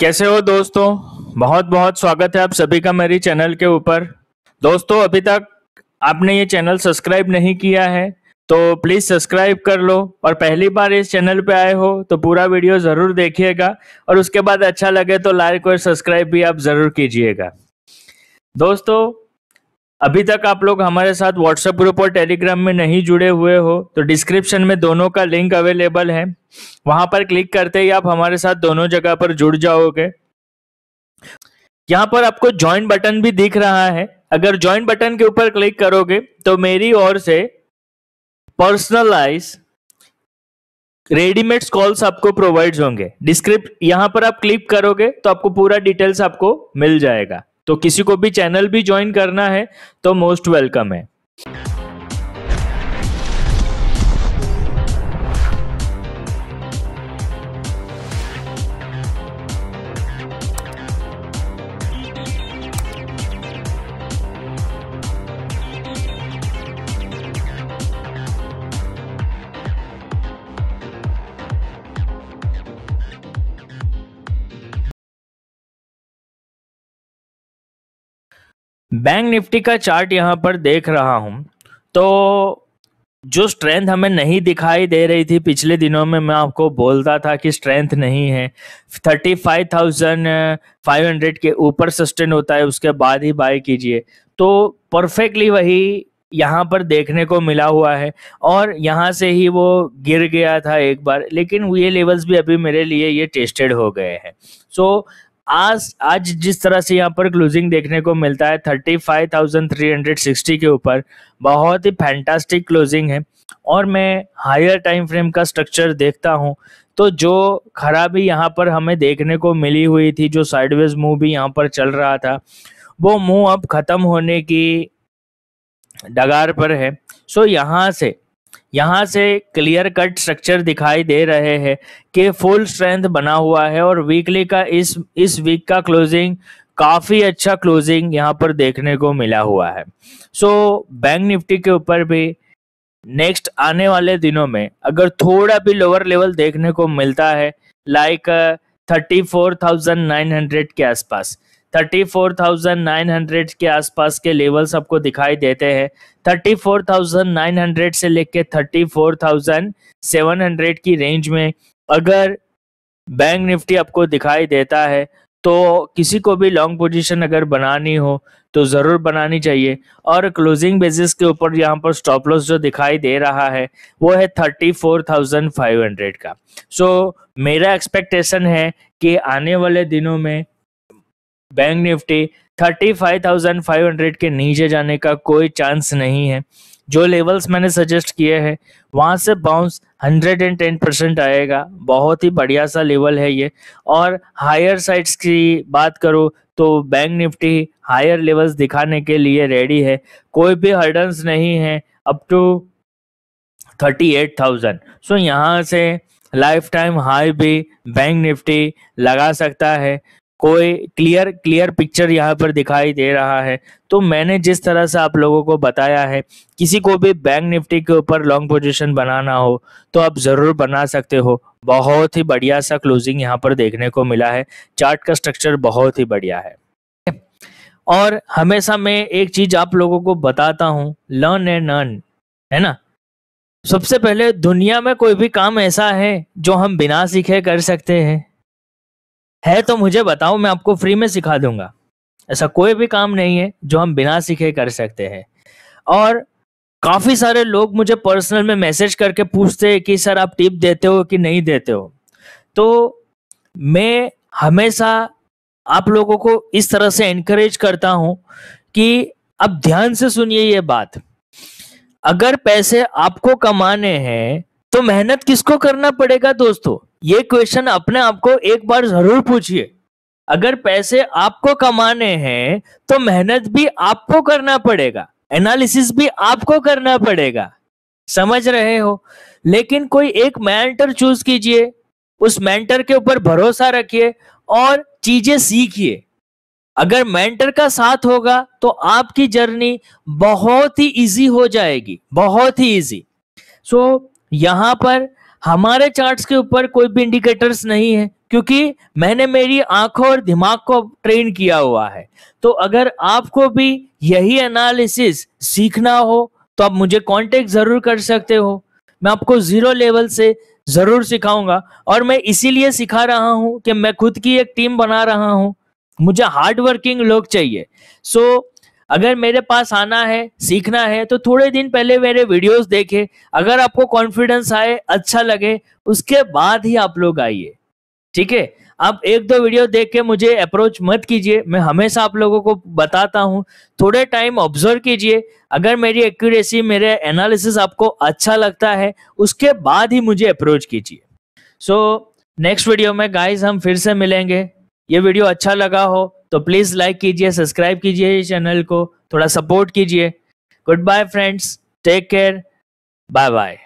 कैसे हो दोस्तों? बहुत बहुत स्वागत है आप सभी का मेरी चैनल के ऊपर। दोस्तों, अभी तक आपने ये चैनल सब्सक्राइब नहीं किया है तो प्लीज़ सब्सक्राइब कर लो और पहली बार इस चैनल पे आए हो तो पूरा वीडियो ज़रूर देखिएगा और उसके बाद अच्छा लगे तो लाइक और सब्सक्राइब भी आप ज़रूर कीजिएगा। दोस्तों अभी तक आप लोग हमारे साथ व्हाट्सएप ग्रुप और टेलीग्राम में नहीं जुड़े हुए हो तो डिस्क्रिप्शन में दोनों का लिंक अवेलेबल है। वहाँ पर क्लिक करते ही आप हमारे साथ दोनों जगह पर जुड़ जाओगे। यहाँ पर आपको ज्वाइन बटन भी दिख रहा है। अगर ज्वाइन बटन के ऊपर क्लिक करोगे तो मेरी ओर से पर्सनलाइज रेडीमेड कॉल्स आपको प्रोवाइड होंगे। डिस्क्रिप्ट यहाँ पर आप क्लिक करोगे तो आपको पूरा डिटेल्स आपको मिल जाएगा। तो किसी को भी चैनल भी ज्वाइन करना है तो मोस्ट वेलकम है। बैंक निफ्टी का चार्ट यहाँ पर देख रहा हूँ। तो जो स्ट्रेंथ हमें नहीं दिखाई दे रही थी पिछले दिनों में मैं आपको बोलता था कि स्ट्रेंथ नहीं है। Thirty five thousand five hundred के ऊपर सस्टेन होता है उसके बाद ही बाय कीजिए। तो परफेक्टली वही यहाँ पर देखने को मिला हुआ है और यहाँ से ही वो गिर गया था एक बार लेकिन ये लेवल्स भी अभी मेरे लिए ये टेस्टेड हो गए हैं। सो so, आज आज जिस तरह से यहाँ पर क्लोजिंग देखने को मिलता है thirty five thousand three hundred sixty के ऊपर, बहुत ही फैंटास्टिक क्लोजिंग है। और मैं हायर टाइम फ्रेम का स्ट्रक्चर देखता हूँ तो जो खराबी यहाँ पर हमें देखने को मिली हुई थी, जो साइडवेज मूव भी यहाँ पर चल रहा था, वो मूव अब खत्म होने की डगार पर है। सो यहाँ से यहाँ से क्लियर कट स्ट्रक्चर दिखाई दे रहे हैं कि फुल स्ट्रेंथ बना हुआ है और वीकली का इस इस वीक का क्लोजिंग काफ़ी अच्छा क्लोजिंग यहाँ पर देखने को मिला हुआ है। सो बैंक निफ्टी के ऊपर भी नेक्स्ट आने वाले दिनों में अगर थोड़ा भी लोअर लेवल देखने को मिलता है like thirty four thousand nine hundred के आसपास। Thirty four thousand nine hundred के आसपास के लेवल्स आपको दिखाई देते हैं। Thirty four thousand nine hundred से लेके thirty four thousand seven hundred की रेंज में अगर बैंक निफ्टी आपको दिखाई देता है तो किसी को भी लॉन्ग पोजीशन अगर बनानी हो तो ज़रूर बनानी चाहिए। और क्लोजिंग बेसिस के ऊपर यहाँ पर स्टॉप लॉस जो दिखाई दे रहा है वो है thirty four thousand five hundred का। सो so, मेरा एक्सपेक्टेशन है कि आने वाले दिनों में bank Nifty thirty five thousand five hundred के नीचे जाने का कोई चांस नहीं है। जो लेवल्स मैंने सजेस्ट किए हैं, वहाँ से bounce hundred and ten percent आएगा। बहुत ही बढ़िया सा लेवल है ये। और हायर साइड्स की बात करो तो बैंक निफ्टी हायर लेवल्स दिखाने के लिए रेडी है। कोई भी हर्डन्स नहीं है up to thirty eight thousand so यहाँ से लाइफ टाइम हाई भी बैंक निफ्टी लगा सकता है। कोई क्लियर क्लियर पिक्चर यहाँ पर दिखाई दे रहा है। तो मैंने जिस तरह से आप लोगों को बताया है, किसी को भी बैंक निफ्टी के ऊपर लॉन्ग पोजीशन बनाना हो तो आप ज़रूर बना सकते हो। बहुत ही बढ़िया सा क्लोजिंग यहाँ पर देखने को मिला है। चार्ट का स्ट्रक्चर बहुत ही बढ़िया है। और हमेशा मैं एक चीज़ आप लोगों को बताता हूँ लर्न एंड अर्न है ना? सबसे पहले दुनिया में कोई भी काम ऐसा है जो हम बिना सीखे कर सकते हैं। है तो मुझे बताओ, मैं आपको फ्री में सिखा दूँगा। ऐसा कोई भी काम नहीं है जो हम बिना सीखे कर सकते हैं। और काफ़ी सारे लोग मुझे पर्सनल में मैसेज करके पूछते हैं कि, सर, आप टिप देते हो कि नहीं देते हो? तो मैं हमेशा आप लोगों को इस तरह से एनकरेज करता हूँ कि अब ध्यान से सुनिए ये बात। अगर पैसे आपको कमाने हैं तो मेहनत किसको करना पड़ेगा दोस्तों? ये क्वेश्चन अपने आप को एक बार ज़रूर पूछिए। अगर पैसे आपको कमाने हैं तो मेहनत भी आपको करना पड़ेगा। एनालिसिस भी आपको करना पड़ेगा। समझ रहे हो? लेकिन कोई एक मेंटर चूज़ कीजिए। उस मेंटर के ऊपर भरोसा रखिए और चीज़ें सीखिए। अगर मेंटर का साथ होगा तो आपकी जर्नी बहुत ही इजी हो जाएगी। बहुत ही इजी सो so, यहाँ पर हमारे चार्ट्स के ऊपर कोई भी इंडिकेटर्स नहीं है क्योंकि मैंने मेरी आँखों और दिमाग को ट्रेन किया हुआ है। तो अगर आपको भी यही एनालिसिस सीखना हो तो आप मुझे कांटेक्ट ज़रूर कर सकते हो। मैं आपको ज़ीरो लेवल से ज़रूर सिखाऊँगा और मैं इसीलिए सिखा रहा हूँ कि मैं खुद की एक टीम बना रहा हूँ। मुझे हार्ड वर्किंग लोग चाहिए। सो so, अगर मेरे पास आना है, सीखना है तो थोड़े दिन पहले मेरे वीडियोस देखे। अगर आपको कॉन्फिडेंस आए अच्छा लगे, उसके बाद ही आप लोग आइए। ठीक है? आप एक दो वीडियो देख के मुझे अप्रोच मत कीजिए। मैं हमेशा आप लोगों को बताता हूँ। थोड़े टाइम ऑब्ज़र्व कीजिए। अगर मेरी एक्यूरेसी मेरे एनालिसिस आपको अच्छा लगता है, उसके बाद ही मुझे अप्रोच कीजिए। सो नेक्स्ट वीडियो में गाइज़ हम फिर से मिलेंगे। ये वीडियो अच्छा लगा हो तो प्लीज़ लाइक कीजिए सब्सक्राइब कीजिए चैनल को, थोड़ा सपोर्ट कीजिए। Goodbye friends take care bye bye